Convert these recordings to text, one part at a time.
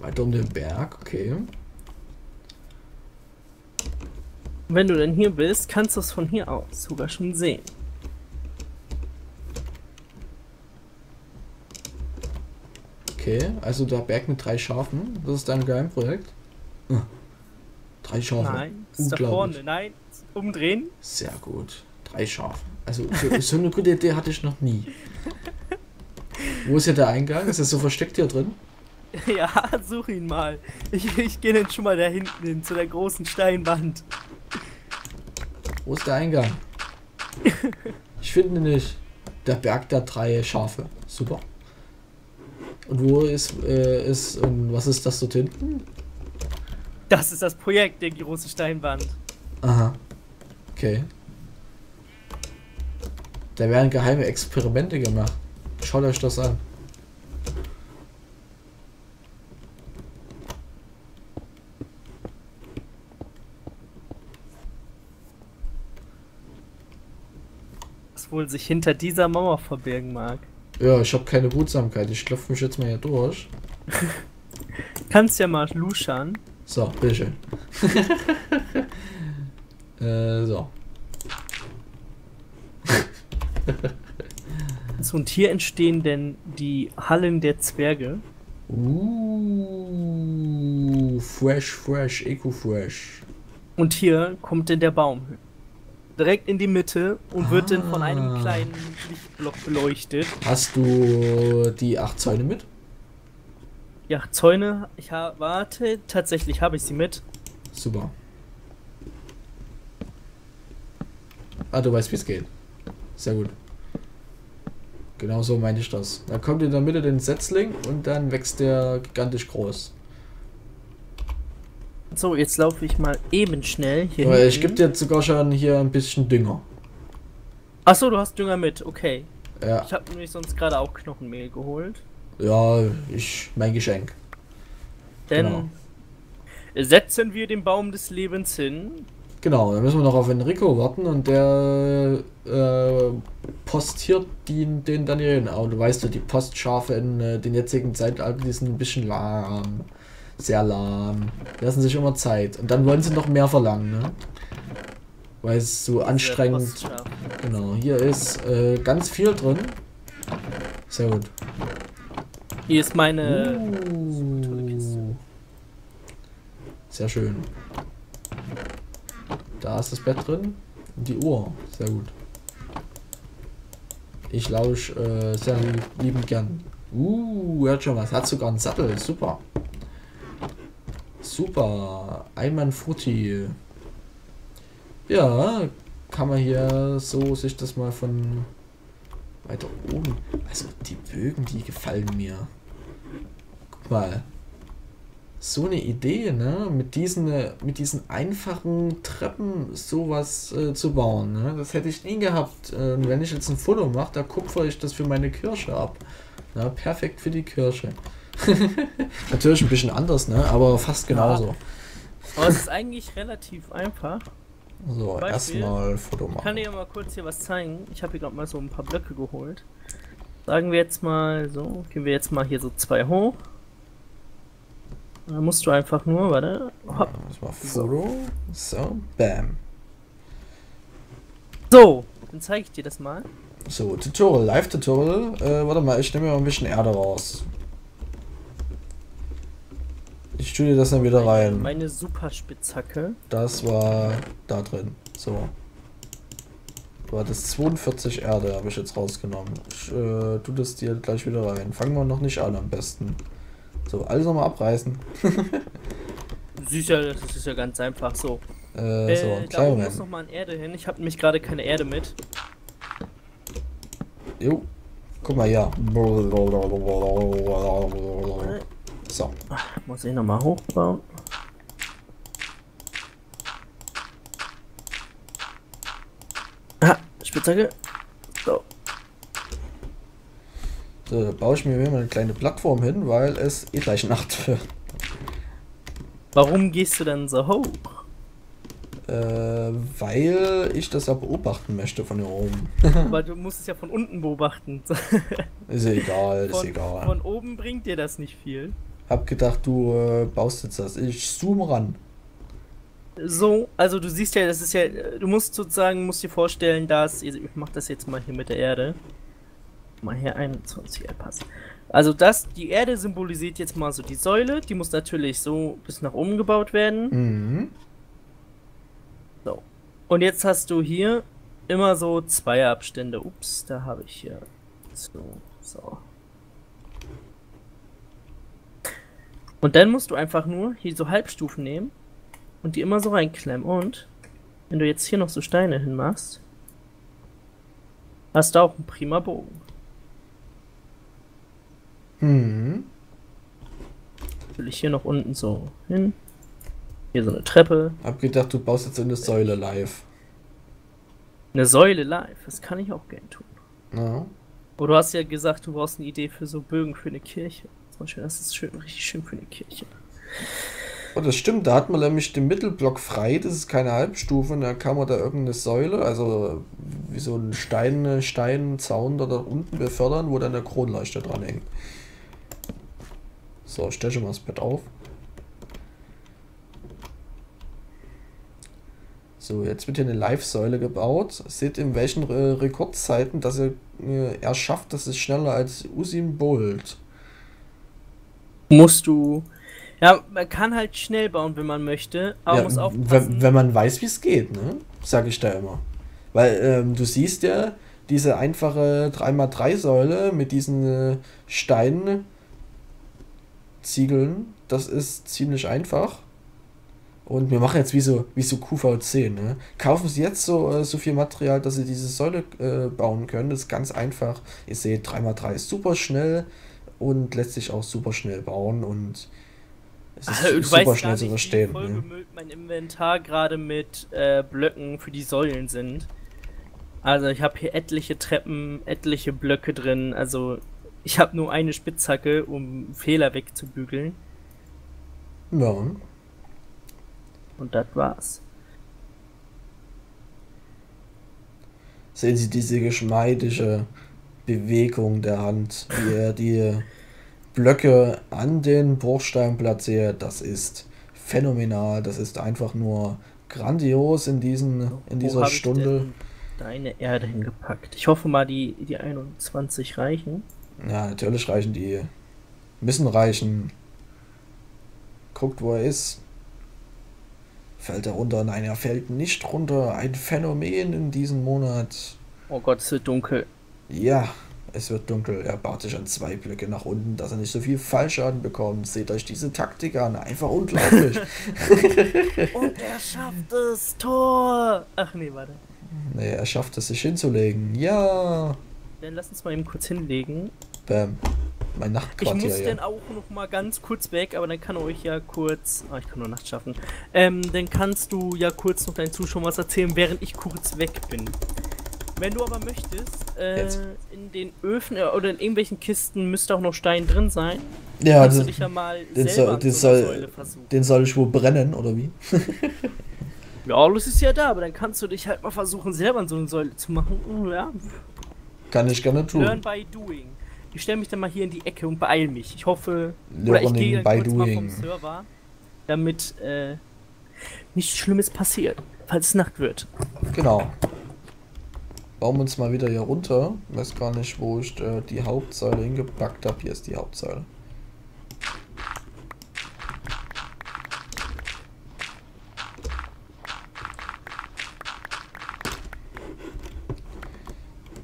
Weiter um den Berg, okay. Wenn du denn hier bist, kannst du es von hier aus sogar schon sehen. Okay, also der Berg mit drei Schafen, das ist dein Geheimprojekt? Ah, Drei Schafe. Nein, das ist da vorne. Nein, umdrehen. Sehr gut. Drei Schafe. Also so, so eine gute Idee hatte ich noch nie. Wo ist hier der Eingang? Ist das so versteckt hier drin? Ja, such ihn mal. Ich, ich gehe dann schon mal da hinten hin, zu der großen Steinwand. Wo ist der Eingang? Ich finde nicht. Der Berg der drei Schafe. Super. Und wo ist, äh, ist, und was ist das dort hinten? Das ist das Projekt, der große Steinwand. Aha. Okay. Da werden geheime Experimente gemacht. Schaut euch das an. Wohl sich hinter dieser Mauer verbirgen mag. Ja, ich habe keine Behutsamkeit. Ich klopfe mich jetzt mal hier durch. Kannst ja mal luschern. So, bitteschön. äh, so. So, und hier entstehen denn die Hallen der Zwerge. Uh, fresh, fresh, eco-fresh. Und hier kommt denn der Baum hin. Direkt in die Mitte und wird dann von einem Ah. kleinen Lichtblock beleuchtet. Hast du die acht Zäune mit? Ja, Zäune, ich ha warte, tatsächlich habe ich sie mit. Super. Ah, du weißt, wie es geht. Sehr gut. Genau so meine ich das. Da kommt in der Mitte den Setzling und dann wächst der gigantisch groß. So, jetzt laufe ich mal eben schnell hier Aber ich gebe dir jetzt sogar schon hier ein bisschen Dünger. Achso, du hast Dünger mit, okay. Ja, Ich habe nämlich sonst gerade auch Knochenmehl geholt. ja, ich, mein Geschenk. Dann Genau. setzen wir den Baum des Lebens hin. Genau, dann müssen wir noch auf Enrico warten und der äh, postiert den, den dann hier hin. Aber du weißt ja, die Postschafe in äh, den jetzigen Zeitalter, die sind ein bisschen lahm. Sehr lahm. Lassen sich immer Zeit. Und dann wollen sie noch mehr verlangen, ne? Weil es so anstrengend. Genau, hier ist äh, ganz viel drin. Sehr gut. Hier ist meine. Uh. Sehr schön. Da ist das Bett drin. Und die Uhr. Sehr gut. Ich lausche äh, sehr lieb, liebend gern. Uh, hört schon was. Hat sogar einen Sattel. Super. Super. Einmann Frutti. Ja, kann man hier so sich das mal von weiter oben. Also die Bögen, die gefallen mir. Guck mal. So eine Idee, ne? Mit diesen, äh, mit diesen einfachen Treppen sowas äh, zu bauen, ne? Das hätte ich nie gehabt. Äh, wenn ich jetzt ein Foto mache, da kupfere ich das für meine Kirche ab. Na, perfekt für die Kirche. Natürlich ein bisschen anders, ne? Aber fast genauso. Aber es ist eigentlich relativ einfach. So, erstmal Foto Ich kann machen. dir ja mal kurz hier was zeigen. Ich habe hier gerade mal so ein paar Blöcke geholt. Sagen wir jetzt mal so, gehen wir jetzt mal hier so zwei hoch. Da musst du einfach nur, warte. Hopp. Erstmal Foto. So, bam. So, dann zeige ich dir das mal. So, Tutorial, Live-Tutorial. Äh, warte mal, ich nehme mir mal ein bisschen Erde raus. Ich tue dir das dann wieder rein. Meine Superspitzhacke. Das war da drin. So. Du hattest 42 Erde, habe ich jetzt rausgenommen. Ich äh, tu das dir gleich wieder rein. Fangen wir noch nicht an am besten. So, alles nochmal abreißen. Ja, das ist ja ganz einfach so. Äh, so, Äh, da muss Moment. noch mal ein Erde hin. Ich habe nämlich gerade keine Erde mit. Jo. Guck mal hier. So. Muss ich nochmal hochbauen. Ah, Spitzhacke. So. So, da baue ich mir wieder mal eine kleine Plattform hin, weil es eh gleich Nacht wird. Warum gehst du denn so hoch? Äh, weil ich das ja beobachten möchte von hier oben. Aber du musst es ja von unten beobachten. Ist ja egal, ist Von, egal. von oben bringt dir das nicht viel. Hab gedacht, du äh, baust jetzt das. Ich zoome ran. So, also du siehst ja, das ist ja, du musst sozusagen, musst dir vorstellen, dass, ich mach das jetzt mal hier mit der Erde. Mal hier 21, ja, passt. Also das, die Erde symbolisiert jetzt mal so die Säule, die muss natürlich so bis nach oben gebaut werden. Mhm. So. Und jetzt hast du hier immer so zwei Abstände. Ups, da habe ich hier so, so. Und dann musst du einfach nur hier so Halbstufen nehmen und die immer so reinklemmen. Und wenn du jetzt hier noch so Steine hinmachst, hast du auch einen prima Bogen. Mhm. Natürlich hier noch unten so hin. Hier so eine Treppe. Hab gedacht, du baust jetzt eine Säule live. Eine Säule live. Das kann ich auch gern tun. Ja. Aber du hast ja gesagt, du brauchst eine Idee für so Bögen für eine Kirche. Beispiel, das ist schön, richtig schön für eine Kirche. Oh, das stimmt, da hat man nämlich den Mittelblock frei, das ist keine Halbstufe, und da kann man da irgendeine Säule, also wie so ein Stein, Steinzaun da, da unten befördern, wo dann der Kronleuchter dran hängt. So, stell schon mal das Bett auf. So, jetzt wird hier eine Live-Säule gebaut. Seht in welchen äh, Rekordzeiten, dass er, äh, er schafft, das ist schneller als Usain Bolt. Musst du. Ja, man kann halt schnell bauen, wenn man möchte, aber Ja, muss wenn, aufpassen. wenn man weiß, wie es geht, ne? Sag ich da immer. Weil ähm, du siehst ja, diese einfache 3x3-Säule mit diesen äh, Steinziegeln, das ist ziemlich einfach. Und wir machen jetzt wie so, wie so QVC, ne? Kaufen Sie jetzt so, äh, so viel Material, dass Sie diese Säule äh, bauen können. Das ist ganz einfach. Ihr seht, 3x3 ist super schnell und lässt sich auch super schnell bauen und es ist Also, super weißt schnell zu verstehen. voll Ne? mein Inventar gerade mit äh, Blöcken für die Säulen sind. Also ich habe hier etliche Treppen, etliche Blöcke drin. Also ich habe nur eine Spitzhacke, um Fehler wegzubügeln. Ja. Und das war's. Sehen Sie diese geschmeidige Bewegung der Hand, wie er die Blöcke an den Bruchstein platziert. Das ist phänomenal. Das ist einfach nur grandios in, diesen, in dieser Stunde. Deine Erde hingepackt. Ich hoffe mal, die, die 21 reichen. Ja, natürlich reichen die. Müssen reichen. Guckt, wo er ist. Fällt er runter? Nein, er fällt nicht runter. Ein Phänomen in diesem Monat. Oh Gott, es wird dunkel. Ja, es wird dunkel. Er baut sich an zwei Blöcke nach unten, dass er nicht so viel Fallschaden bekommt. Seht euch diese Taktik an. Einfach unglaublich. Und er schafft es! Tor! Ach nee, warte. nee, er schafft es, sich hinzulegen. Ja. Dann lass uns mal eben kurz hinlegen. Bam. Mein Ich Nachtquartier muss dann hier. auch noch mal ganz kurz weg, aber dann kann euch ja kurz. Ah, ich kann nur nachts schaffen. Ähm, dann kannst du ja kurz noch deinen Zuschauern was erzählen, während ich kurz weg bin. Wenn du aber möchtest, äh, in den Öfen äh, oder in irgendwelchen Kisten müsste auch noch Stein drin sein. Ja, das, ja den soll- den soll- den soll ich wohl brennen, oder wie? Ja, alles ist ja da, aber dann kannst du dich halt mal versuchen, selber an so eine Säule zu machen. Oh, Ja, Kann ich gerne learn tun. by doing. Ich stelle mich dann mal hier in die Ecke und beeil mich. Ich hoffe, oder ich gehe Learning by kurz mal vom doing. Server, damit äh, nichts Schlimmes passiert, falls es Nacht wird. Genau. Bauen wir uns mal wieder hier runter. Weiß gar nicht, wo ich äh, die Hauptsäule hingepackt habe. Hier ist die Hauptsäule.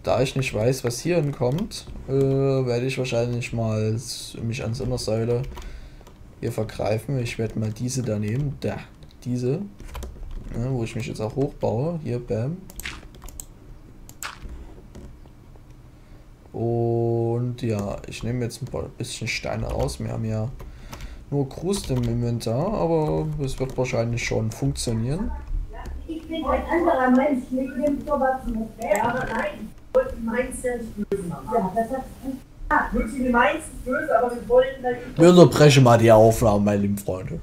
Da ich nicht weiß, was hier hinkommt, äh, werde ich wahrscheinlich mal mich an so einer hier vergreifen. Ich werde mal diese da nehmen. Da, diese. Ja, wo ich mich jetzt auch hochbaue. Hier, bam. Und ja, ich nehme jetzt ein paar bisschen Steine raus. Wir haben ja nur Krust im Inventar, aber es wird wahrscheinlich schon funktionieren. Ich bin ein anderer Mensch, mit dem sowas muss. Ja, aber nein, ich wollte meins selbst böse machen. Ja, das hat Wirklich, wir meinen es böse, aber wir wollen halt. Wir unterbrechen mal die Aufnahme, meine lieben Freunde.